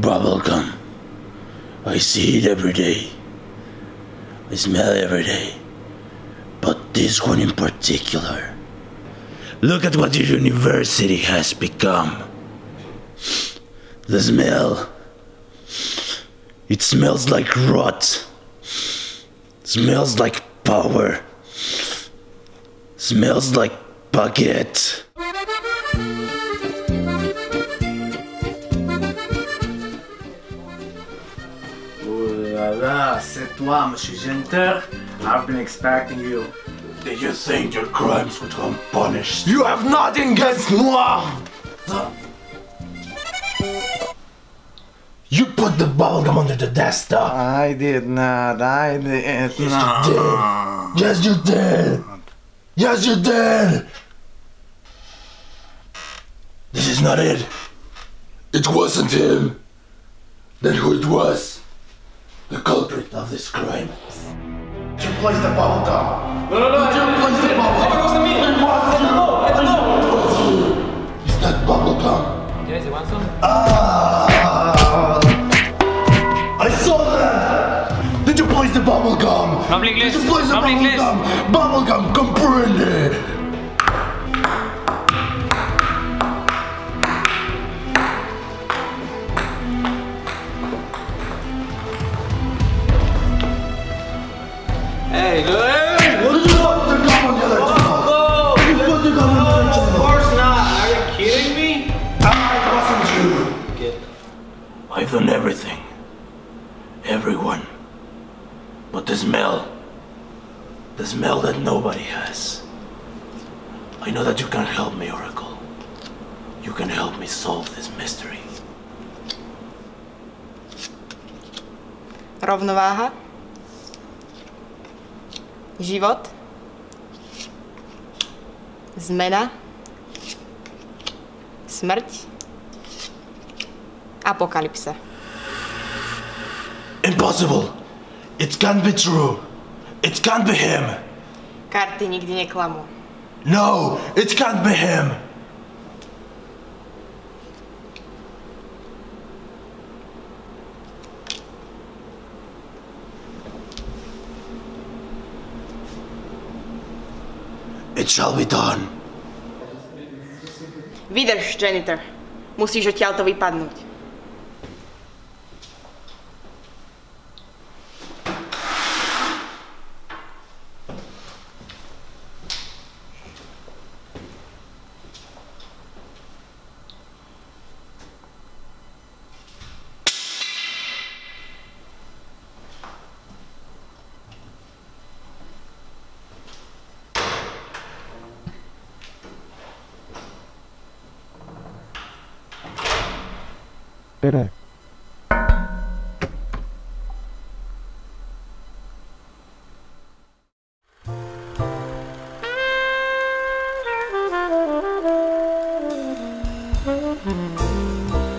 Bubblegum. I see it every day. I smell it every day. But this one in particular. Look at what your university has become. The smell. It smells like rot. Smells like power. Smells like baguette. Là là, c'est toi, Monsieur Genter. I've been expecting you. Did you think your crimes would go unpunished? You have nothing against moi! You put the bubblegum under the desk, though. I did not, I did not. Yes, you did. Yes, you did. This is not it. It wasn't him. Then who it was? The culprit of this crime. Did you place the bubblegum? No, no, no. Did you place the bubblegum? It wasn't me. It was I don't know. I don't know. It was you. Is that bubblegum? Guys, you want some? Ah! I saw that! Did you place the bubblegum? No habla inglés. Did you place the No habla inglés. bubblegum? Bubblegum, comprende! I've everything. Everyone. But the smell. The smell that nobody has. I know that you can help me, Oracle. You can help me solve this mystery. Rovnováha. Život. Zmena. Smrť. Apokalypsa. Impossible! It can't be true! It can't be him! Karty nikdy neklamú. No! It can't be him! It shall be done. Vydrž, janitor. Musíš odtiaľto vypadnúť. đây này Mm-hmm.